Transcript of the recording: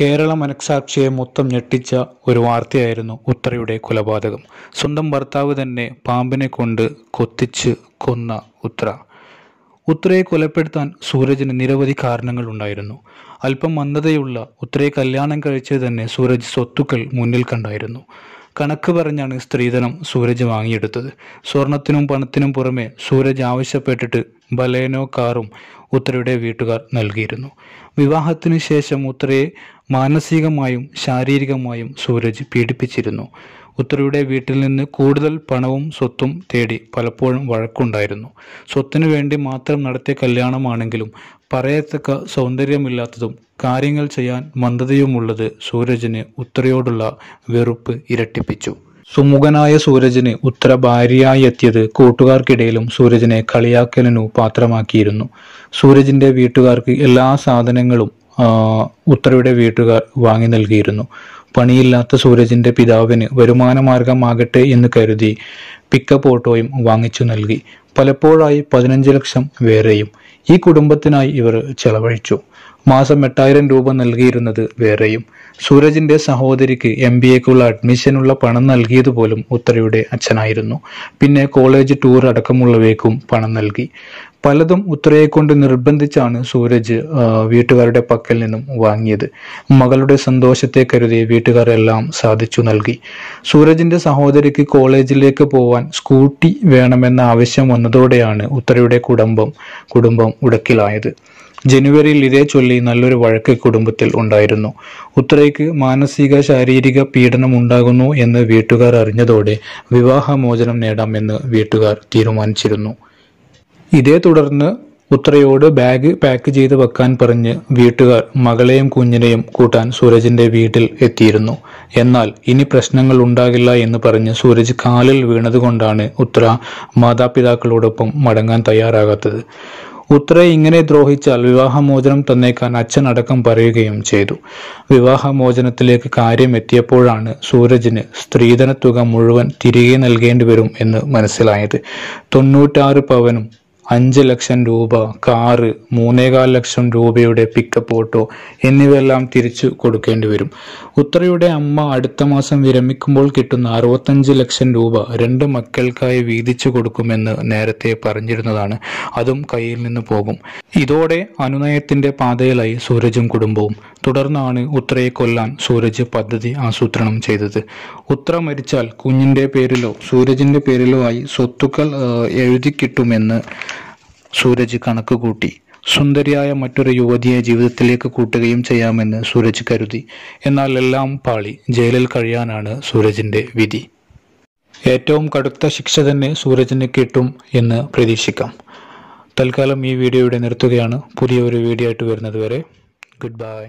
കേരള മനസാക്ഷിയെ മൊത്തം ഞെട്ടിച്ച ഒരു വാർത്തയായിരുന്നു ഉത്തരയുടെ കൊലപാതകം. സ്വന്തം ഭർത്താവ് തന്നെ പാമ്പിനെ കൊണ്ട് കൊത്തിച്ച് കൊന്ന ഉത്ര. ഉത്രയെ കൊലപ്പെടുത്താൻ സൂരജിന് നിരവധി കാരണങ്ങൾ ഉണ്ടായിരുന്നു. അല്പം മന്ദതയുള്ള ഉത്രയെ കല്യാണം കഴിച്ചത് തന്നെ സൂരജ് സ്വത്തുക്കൾ മുന്നിൽ കണ്ടായിരുന്നു. കണക്ക് പറഞ്ഞാണ് സ്ത്രീധനം സൂരജ് വാങ്ങിയെടുത്തത്. സ്വർണത്തിനും പണത്തിനും പുറമെ സൂരജ് ആവശ്യപ്പെട്ടിട്ട് ബലേനോ കാറും ഉത്തരയുടെ വീട്ടുകാർ നൽകിയിരുന്നു. വിവാഹത്തിന് ശേഷം ഉത്തരയെ മാനസികമായും ശാരീരികമായും സൂരജ് പീഡിപ്പിച്ചിരുന്നു. ഉത്തരയുടെ വീട്ടിൽ നിന്ന് കൂടുതൽ പണവും സ്വത്തും തേടി പലപ്പോഴും വഴക്കുണ്ടായിരുന്നു. സ്വത്തിനു വേണ്ടി മാത്രം നടത്തിയ കല്യാണമാണെങ്കിലും പറയത്തക്ക സൗന്ദര്യമില്ലാത്തതും കാര്യങ്ങൾ ചെയ്യാൻ മന്ദതയുമുള്ളത് സൂരജിന് ഉത്തരയോടുള്ള വെറുപ്പ് ഇരട്ടിപ്പിച്ചു. സുമുഖനായ സൂരജിന് ഉത്തര ഭാര്യയായി എത്തിയത് കൂട്ടുകാർക്കിടയിലും സൂരജിനെ കളിയാക്കലിനു പാത്രമാക്കിയിരുന്നു. സൂരജിന്റെ വീട്ടുകാർക്ക് എല്ലാ സാധനങ്ങളും ഉത്തരയുടെ വീട്ടുകാർ വാങ്ങി നൽകിയിരുന്നു. പണിയില്ലാത്ത സൂരജിന്റെ പിതാവിന് വരുമാനമാർഗമാകട്ടെ എന്ന് കരുതി പിക്കപ്പ് ഓട്ടോയും വാങ്ങിച്ചു നൽകി. പലപ്പോഴായി പതിനഞ്ച് ലക്ഷം വേറെയും. ഈ കുടുംബത്തിനായി ഇവർ ചെലവഴിച്ചു. മാസം എട്ടായിരം രൂപ നൽകിയിരുന്നത് വേറെയും. സൂരജിന്റെ സഹോദരിക്ക് എം ബി എക്കുള്ള അഡ്മിഷനുള്ള പണം നൽകിയത് പോലും ഉത്തരയുടെ അച്ഛനായിരുന്നു. പിന്നെ കോളേജ് ടൂർ അടക്കമുള്ളവയ്ക്കും പണം നൽകി. പലതും ഉത്രയെ കൊണ്ട് നിർബന്ധിച്ചാണ് സൂരജ് വീട്ടുകാരുടെ പക്കൽ നിന്നും വാങ്ങിയത്. മകളുടെ സന്തോഷത്തെ കരുതി വീട്ടുകാരെല്ലാം സാധിച്ചു നൽകി. സൂരജിന്റെ സഹോദരിക്ക് കോളേജിലേക്ക് പോവാൻ സ്കൂട്ടി വേണമെന്ന ആവശ്യം വന്നതോടെയാണ് ഉത്രയുടെ കുടുംബം കുടുംബം ഉടക്കിലായത്. ജനുവരിയിൽ ഇതേ ചൊല്ലി നല്ലൊരു വഴക്ക് കുടുംബത്തിൽ ഉണ്ടായിരുന്നു. ഉത്രയ്ക്ക് മാനസിക ശാരീരിക പീഡനം ഉണ്ടാകുന്നു എന്ന് വീട്ടുകാർ അറിഞ്ഞതോടെ വിവാഹമോചനം നേടാമെന്ന് വീട്ടുകാർ തീരുമാനിച്ചിരുന്നു. ഇതേ തുടർന്ന് ഉത്രയോട് ബാഗ് പാക്ക് ചെയ്ത് വെക്കാൻ പറഞ്ഞ് വീട്ടുകാർ മകളെയും കുഞ്ഞിനെയും കൂട്ടാൻ സൂരജിന്റെ വീട്ടിൽ എത്തിയിരുന്നു. എന്നാൽ ഇനി പ്രശ്നങ്ങൾ ഉണ്ടാകില്ല എന്ന് പറഞ്ഞ് സൂരജ് കാലിൽ വീണതുകൊണ്ടാണ് ഉത്ര മാതാപിതാക്കളോടൊപ്പം മടങ്ങാൻ തയ്യാറാകാത്തത്. ഉത്ര ഇങ്ങനെ ദ്രോഹിച്ചാൽ വിവാഹമോചനം തന്നേക്കാൻ അച്ഛൻ അടക്കം പറയുകയും ചെയ്തു. വിവാഹമോചനത്തിലേക്ക് കാര്യം എത്തിയപ്പോഴാണ് സൂരജിന് സ്ത്രീധന തുക മുഴുവൻ തിരികെ നൽകേണ്ടി വരും എന്ന് മനസ്സിലായത്. തൊണ്ണൂറ്റാറ് പവനും അഞ്ച് ലക്ഷം രൂപ കാറ് മൂന്നേകാൽ ലക്ഷം രൂപയുടെ പിക്കപ്പ് ഓട്ടോ എന്നിവയെല്ലാം തിരിച്ചു കൊടുക്കേണ്ടി വരും. ഉത്തരയുടെ അമ്മ അടുത്ത മാസം വിരമിക്കുമ്പോൾ കിട്ടുന്ന അറുപത്തഞ്ച് ലക്ഷം രൂപ രണ്ട് മക്കൾക്കായി വീതിച്ചു കൊടുക്കുമെന്ന് നേരത്തെ പറഞ്ഞിരുന്നതാണ്. അതും കയ്യിൽ നിന്ന് പോകും. ഇതോടെ അനുനയത്തിന്റെ പാതയിലായി സൂരജും കുടുംബവും. തുടർന്നാണ് ഉത്രയെ കൊല്ലാൻ സൂരജ് പദ്ധതി ആസൂത്രണം ചെയ്തത്. ഉത്ര മരിച്ചാൽ കുഞ്ഞിന്റെ പേരിലോ സൂരജിന്റെ പേരിലോ ആയി സ്വത്തുക്കൾ എഴുതിക്കിട്ടുമെന്ന് എഴുതി കിട്ടുമെന്ന് സൂരജ് കണക്ക് കൂട്ടി. സുന്ദരിയായ മറ്റൊരു യുവതിയെ ജീവിതത്തിലേക്ക് കൂട്ടുകയും ചെയ്യാമെന്ന് സൂരജ് കരുതി. എന്നാൽ എല്ലാം പാളി. ജയിലിൽ കഴിയാനാണ് സൂരജിന്റെ വിധി. ഏറ്റവും കടുത്ത ശിക്ഷ തന്നെ സൂരജിന് കിട്ടും എന്ന് പ്രതീക്ഷിക്കാം. തൽക്കാലം ഈ വീഡിയോ ഇവിടെ നിർത്തുകയാണ്. പുതിയ ഒരു വീഡിയോ ആയിട്ട് വരുന്നത് വരെ. Good bye